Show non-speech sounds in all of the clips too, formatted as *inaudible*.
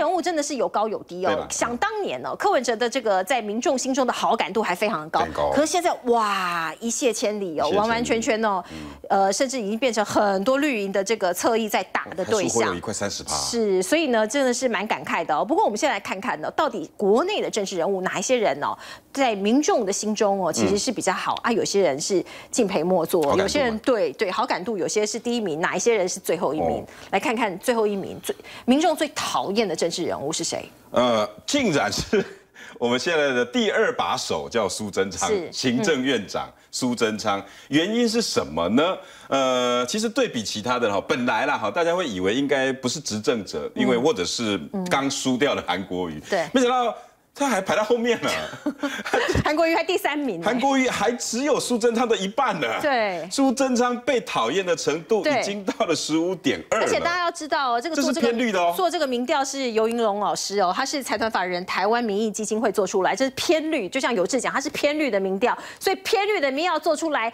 人物真的是有高有低哦。想当年呢，柯文哲的这个在民众心中的好感度还非常的高，可是现在哇一泻千里哦，完完全全哦，呃，甚至已经变成很多绿营的这个侧翼在打的对象，有一块三十趴。是，所以呢，真的是蛮感慨的哦。不过我们现在来看看呢，到底国内的政治人物哪一些人哦，在民众的心中哦，其实是比较好啊。有些人是敬佩莫做，有些人对对好感度有些是第一名，哪一些人是最后一名？来看看最后一名最民众最讨厌的政治人物是谁？呃，竟然是我们现在的第二把手，叫苏贞昌，行政院长苏贞昌。原因是什么呢？呃，其实对比其他的哈，本来啦哈，大家会以为应该不是执政者，因为或者是刚输掉的韩国瑜，对，没想到。他还排到后面呢，*laughs* 韩国瑜还第三名，韩国瑜还只有苏贞昌的一半呢。对，苏贞昌被讨厌的程度已经到了十五点二。而且大家要知道哦，这个做这个的哦，做这个民调是尤云龙老师哦，他是财团法人台湾民意基金会做出来，这是偏绿，就像有志讲，他是偏绿的民调，所以偏绿的民调做出来。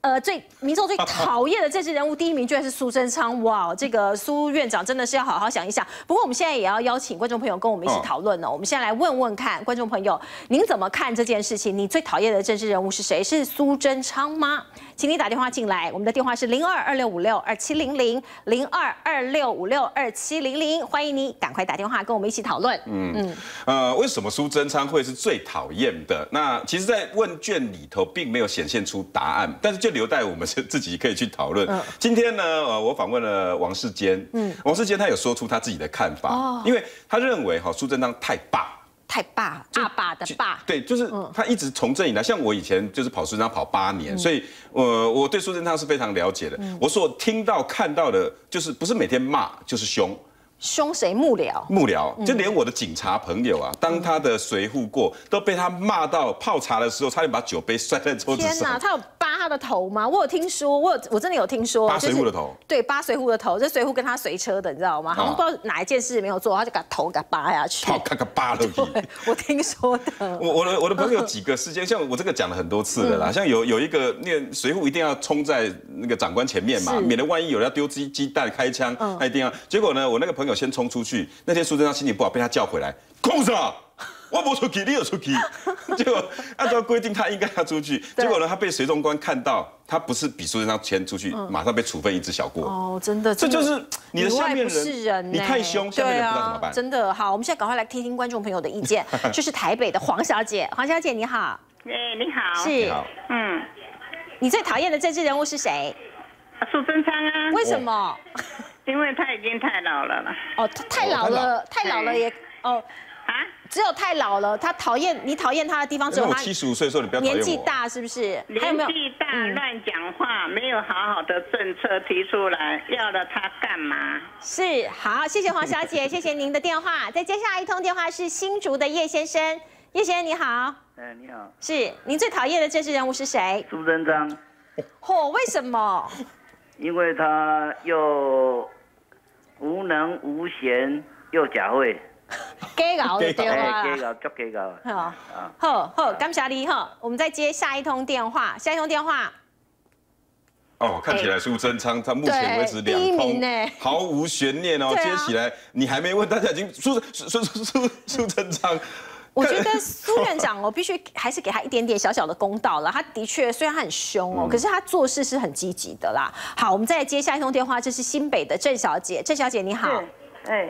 呃，最民众最讨厌的政治人物第一名居然是苏贞昌，*laughs* 哇，这个苏院长真的是要好好想一想。不过我们现在也要邀请观众朋友跟我们一起讨论呢。我们现在来问问看，观众朋友，您怎么看这件事情？你最讨厌的政治人物是谁？是苏贞昌吗？请你打电话进来，我们的电话是零二二六五六二七零零零二二六五六二七零零，欢迎你赶快打电话跟我们一起讨论。嗯嗯，呃，为什么苏贞昌会是最讨厌的？那其实，在问卷里头并没有显现出答案，但是就留待我们自己可以去讨论。今天呢，呃，我访问了王世坚，嗯，王世坚他有说出他自己的看法，因为他认为哈苏贞昌太霸。太霸，阿霸的霸，对，就是他一直从政以来，像我以前就是跑苏贞昌跑八年，所以，我我对苏贞昌是非常了解的。我所听到看到的，就是不是每天骂，就是凶。凶谁幕僚？幕僚，就连我的警察朋友啊，当他的随护过，都被他骂到泡茶的时候，差点把酒杯摔在桌子上。天哪，他有扒他的头吗？我有听说，我有我真的有听说，扒随护的头。对，扒随护的头，这随护跟他随车的，你知道吗？好像不知道哪一件事没有做，他就把头给扒下去。*laughs* 好，看看扒了。对，我听说的。*laughs* 我我的我的朋友几个事件，像我这个讲了很多次的啦，像有有一个那随护一定要冲在那个长官前面嘛，免得万一有人要丢鸡鸡蛋开枪，他一定要。结果呢，我那个朋友先冲出去。那天苏贞昌心情不好，被他叫回来，空啥？我不出去，你有出去。*laughs* 结果按照规定，他应该要出去。结果呢，他被随从官看到，他不是比苏贞昌先出去，马上被处分一只小过。哦，真的，这就是你的下面人，你太凶，下面人不知道怎么办。真的好，我们现在赶快来听听观众朋友的意见。*laughs* 就是台北的黄小姐，黄小姐你好。哎，你好。是。嗯。你最讨厌的政治人物是谁？苏贞昌啊。为什么？因为他已经太老了了。哦，他太老了，太老了也哦啊，只有太老了。他讨厌你讨厌他的地方只有他七十五岁的时候，你不要年纪大是不是？年纪大乱讲话，没有好好的政策提出来，要了他干嘛？是好，谢谢黄小姐，谢谢您的电话。再接下一通电话是新竹的叶先生，叶先生你好。哎，你好。是您最讨厌的政治人物是谁？朱贞昌。嚯，为什么？因为他又。无能无贤又假会，假搞的电话，假搞足假搞。好，好，好，感谢你哈。我们再接下一通电话，下一通电话。哦，看起来苏贞昌他目前为止两通毫无悬念哦。接起来你还没问，大家已经苏苏苏苏苏贞昌。我觉得苏院长我，必须还是给他一点点小小的公道了。他的确虽然他很凶哦，可是他做事是很积极的啦。好，我们再接下一通电话，这是新北的郑小姐。郑小姐你好，哎，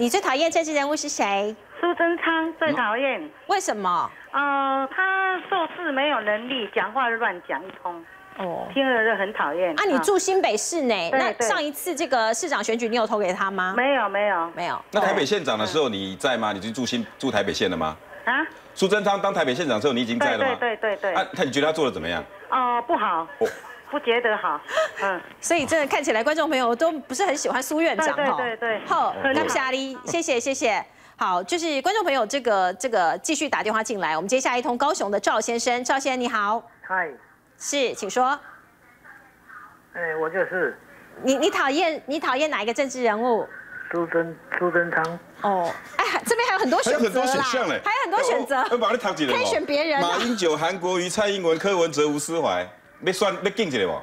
你最讨厌政治人物是谁？苏贞昌最讨厌。为什么？呃，他做事没有能力，讲话乱讲一通。哦，听了就很讨厌。啊，你住新北市呢？那上一次这个市长选举，你有投给他吗？没有，没有，没有。那台北县长的时候你在吗？你去住新住台北县了吗？啊，苏贞昌当台北县长的时候，你已经在了吗？对对对对。啊，他你觉得他做的怎么样？哦，不好，不觉得好。嗯，所以真的看起来观众朋友都不是很喜欢苏院长哈。对对对。好，那么夏丽，谢谢谢谢。好，就是观众朋友这个这个继续打电话进来，我们接下一通高雄的赵先生，赵先生你好。嗨。是，请说。哎，我就是。你你讨厌你讨厌哪一个政治人物？苏贞苏贞昌哦，哎，这边还有很多选择还有很多选项嘞，还有很多选择。可以选别人。马英九、韩国瑜、蔡英文、柯文哲、吴思怀，要算要进一个无？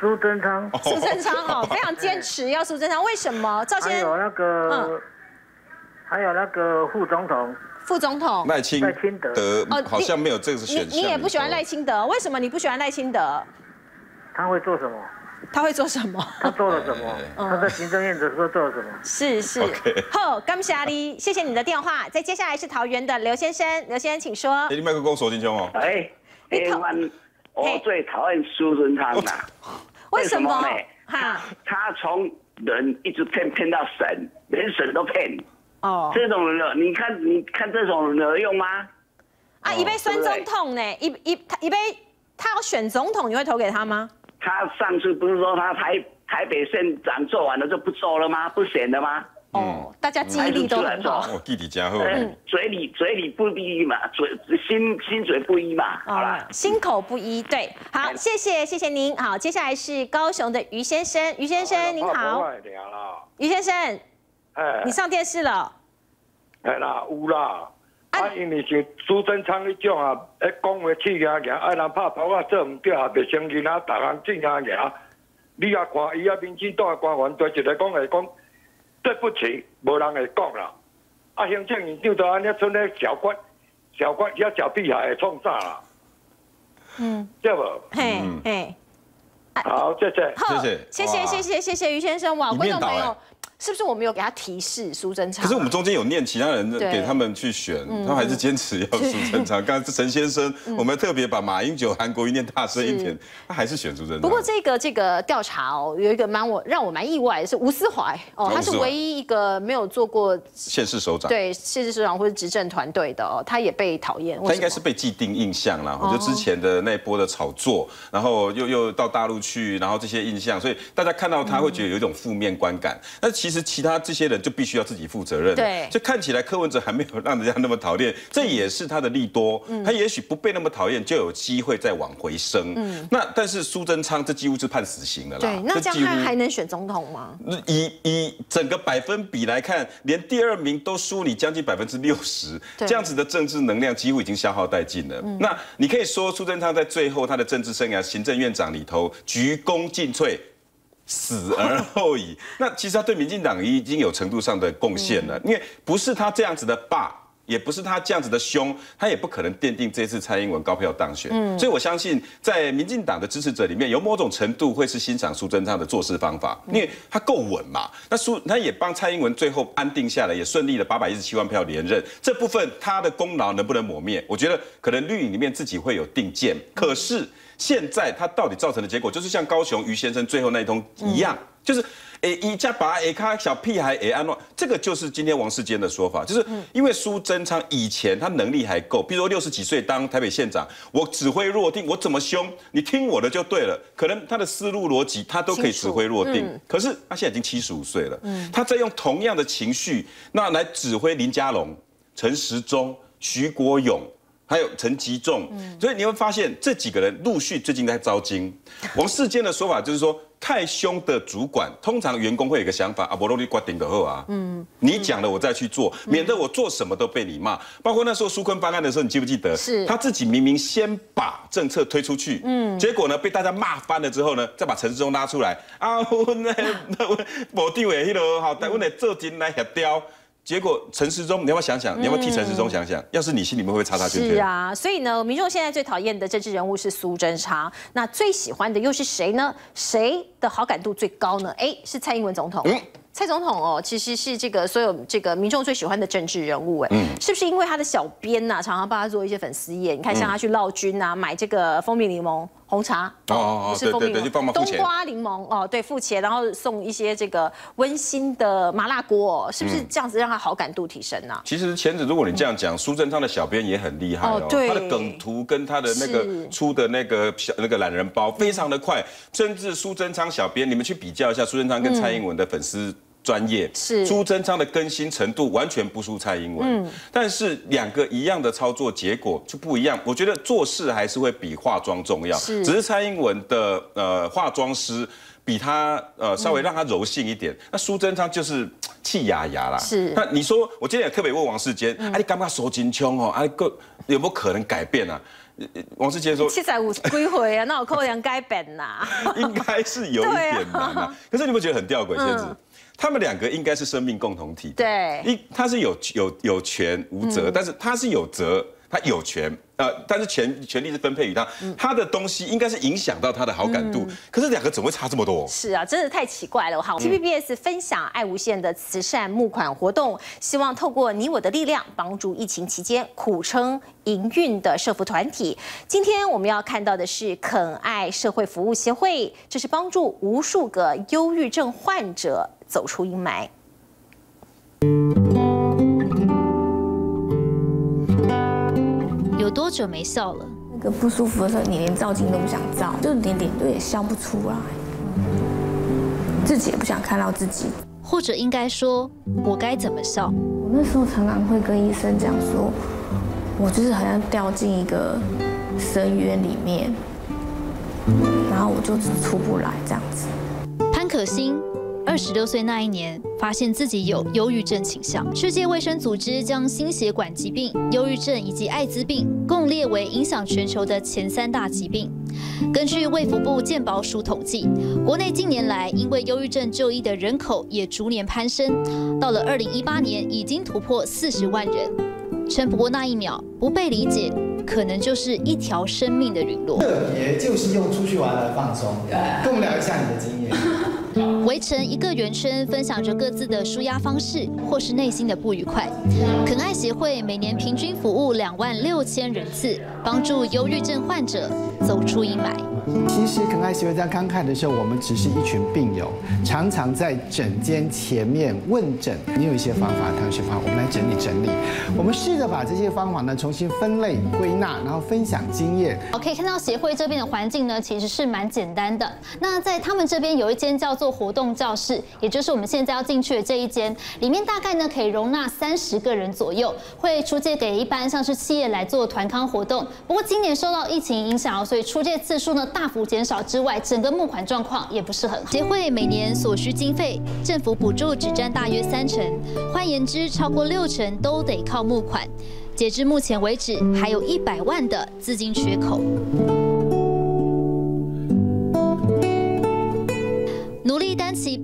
苏贞昌。苏贞昌 *laughs* 哦，非常坚持要苏贞昌，为什么？赵先生。还有那个还有那个副总统。副总统赖清德哦，好像没有这个选项。你你也不喜欢赖清德，为什么你不喜欢赖清德？他会做什么？他会做什么？他做了什么？他在行政院的时候做了什么？是是。好，感谢你，谢谢你的电话。再接下来是桃园的刘先生，刘先生请说。哎，你麦克风锁进去哦。哎，台湾我最讨厌苏贞昌了。为什么？哈，他从人一直骗骗到神，连神都骗。哦，这种人，你看，你看这种人有用吗？啊，一杯酸总统呢？一一他一杯，他要选总统，你会投给他吗？他上次不是说他台台北县长做完了就不做了吗？不选了吗？哦，大家记忆力都很好。我弟弟家伙，嘴里嘴里不一嘛，嘴心心嘴不一嘛，好啦，心口不一，对，好，谢谢谢谢您，好，接下来是高雄的于先生，于先生您好，于先生，哎，你上电视了。哎啦，有啦，啊，因为像苏贞昌迄种啊，迄讲话气硬硬，爱人拍头啊，做唔对啊，袂承认啊，逐项正硬硬。你也看伊啊，民进党的官员对一个讲会讲，对不起，无人会讲啦。啊，行政院长都安尼剩咧小官，小官遐小屁孩会创啥啦？嗯，对无？嘿，嘿。好，谢谢，谢谢，谢谢，谢谢，谢谢于先生哇，观众朋友。是不是我们有给他提示苏贞昌？可是我们中间有念其他人给他们去选，他还是坚持要苏贞昌。*laughs* 刚才陈先生，我们特别把马英九、韩国瑜念大声一点，他还是选苏贞昌。不过这个这个调查哦，有一个蛮我让我蛮意外的是吴思怀哦，他是唯一一个没有做过县市首长，对县市首长或者执政团队的哦，他也被讨厌。他应该是被既定印象了，就之前的那一波的炒作，然后又又到大陆去，然后这些印象，所以大家看到他会觉得有一种负面观感。那其实其他这些人就必须要自己负责任。对，就看起来柯文哲还没有让人家那么讨厌，这也是他的利多。嗯，他也许不被那么讨厌，就有机会再往回升。嗯，那但是苏贞昌这几乎是判死刑了啦。对，那这样他还能选总统吗？以以整个百分比来看，连第二名都输你将近百分之六十，这样子的政治能量几乎已经消耗殆尽了。那你可以说苏贞昌在最后他的政治生涯，行政院长里头鞠躬尽瘁。死而后已。*laughs* 那其实他对民进党已经有程度上的贡献了，因为不是他这样子的霸，也不是他这样子的凶，他也不可能奠定这次蔡英文高票当选。嗯，所以我相信在民进党的支持者里面，有某种程度会是欣赏苏贞昌的做事方法，因为他够稳嘛。那苏他也帮蔡英文最后安定下来，也顺利的八百一十七万票连任。这部分他的功劳能不能抹灭？我觉得可能绿营里面自己会有定见，可是。现在他到底造成的结果，就是像高雄于先生最后那一通一样，就是诶一家把诶卡小屁孩诶安诺，这个就是今天王世坚的说法，就是因为苏贞昌以前他能力还够，比如说六十几岁当台北县长，我指挥若定，我怎么凶，你听我的就对了，可能他的思路逻辑他都可以指挥若定。可是他现在已经七十五岁了，他在用同样的情绪那来指挥林佳龙、陈时中、徐国勇。还有陈吉仲，所以你会发现这几个人陆续最近在招金。*laughs* 王世坚的说法就是说，太凶的主管，通常员工会有一个想法啊，我努力挂顶的后啊，嗯，你讲了我再去做，免得我做什么都被你骂。包括那时候苏坤方案的时候，你记不记得？是，他自己明明先把政策推出去，嗯，结果呢被大家骂翻了之后呢，再把陈世忠拉出来啊，我那那我某地位迄个好，但我得做金来协调。结果陈时中，你要不要想想？你要不要替陈时中想想？要是你心里面会插插圈圈？是啊，所以呢，民众现在最讨厌的政治人物是苏贞昌，那最喜欢的又是谁呢？谁的好感度最高呢？哎，是蔡英文总统。蔡总统哦，其实是这个所有这个民众最喜欢的政治人物哎，是不是因为他的小编呐，常常帮他做一些粉丝页？你看，像他去闹军啊，买这个蜂蜜柠檬红茶哦，不是蜂蜜柠檬，冬瓜柠檬哦，对，付钱，然后送一些这个温馨的麻辣锅，是不是这样子让他好感度提升呢？其实前子如果你这样讲，苏贞昌的小编也很厉害哦，他的梗图跟他的那个出的那个小那个懒人包非常的快，甚至苏贞昌小编，你们去比较一下苏贞昌跟蔡英文的粉丝。专业是朱贞昌的更新程度完全不输蔡英文，嗯，但是两个一样的操作结果就不一样。我觉得做事还是会比化妆重要，是，只是蔡英文的呃化妆师比他呃稍微让他柔性一点，那苏贞昌就是气牙牙啦。是，那你说我今天也特别问王世坚，哎，你刚刚手金枪哦，哎，个有没有可能改变啊？王世坚说：七十五归回啊，那我可能改变呐？*laughs* 应该是有一点难啊。*laughs* 可是你不觉得很吊诡，先子？他们两个应该是生命共同体。对，一他是有有有权无责，但是他是有责。他有权，呃，但是权权力是分配于他，他的东西应该是影响到他的好感度。可是两个怎么会差这么多？是啊，真的太奇怪了。好，TPBS 分享爱无限的慈善募款活动，希望透过你我的力量，帮助疫情期间苦撑营运的社福团体。今天我们要看到的是肯爱社会服务协会，这是帮助无数个忧郁症患者走出阴霾。有多久没笑了？那个不舒服的时候，你连照镜都不想照，就连脸都也笑不出来，自己也不想看到自己。或者应该说，我该怎么笑？我那时候常常会跟医生讲说，我就是好像掉进一个深渊里面，然后我就出不来这样子。潘可欣。二十六岁那一年，发现自己有忧郁症倾向。世界卫生组织将心血管疾病、忧郁症以及艾滋病共列为影响全球的前三大疾病。根据卫福部健保署统计，国内近年来因为忧郁症就医的人口也逐年攀升，到了二零一八年已经突破四十万人。撑不过那一秒，不被理解，可能就是一条生命的陨落。特别就是用出去玩来放松，*laughs* 跟我们聊一下你的经验。围成一个圆圈，分享着各自的舒压方式，或是内心的不愉快。肯爱协会每年平均服务两万六千人次，帮助忧郁症患者走出阴霾。其实肯爱协会在刚开的时候，我们只是一群病友，常常在诊间前面问诊。你有一些方法，他有些方法，我们来整理整理。我们试着把这些方法呢重新分类归纳，然后分享经验。我可以看到协会这边的环境呢，其实是蛮简单的。那在他们这边有一间叫做活动教室，也就是我们现在要进去的这一间，里面大概呢可以容纳三十个人左右，会出借给一般像是企业来做团康活动。不过今年受到疫情影响，所以出借次数呢。大幅减少之外，整个募款状况也不是很好。协会每年所需经费，政府补助只占大约三成，换言之，超过六成都得靠募款。截至目前为止，还有一百万的资金缺口。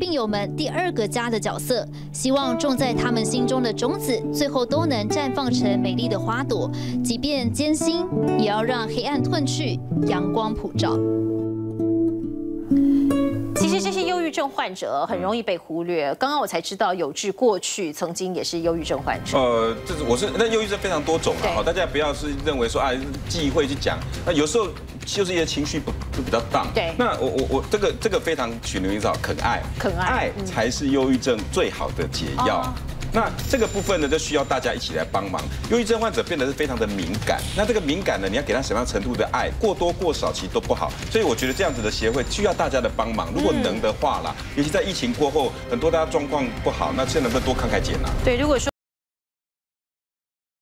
病友们第二个家的角色，希望种在他们心中的种子，最后都能绽放成美丽的花朵。即便艰辛，也要让黑暗褪去，阳光普照。症患者很容易被忽略。刚刚我才知道，有志过去曾经也是忧郁症患者。呃，这是我是那忧郁症非常多种啊，好，大家不要是认为说啊忌讳去讲，那有时候就是一些情绪不就比较荡。对。那我我我这个这个非常取名叫肯爱，肯爱，爱才是忧郁症最好的解药。那这个部分呢，就需要大家一起来帮忙。忧郁症患者变得是非常的敏感，那这个敏感呢，你要给他什么样程度的爱，过多过少其实都不好。所以我觉得这样子的协会需要大家的帮忙。如果能的话啦，尤其在疫情过后，很多大家状况不好，那现在能不能多慷慨解囊？对，如果说。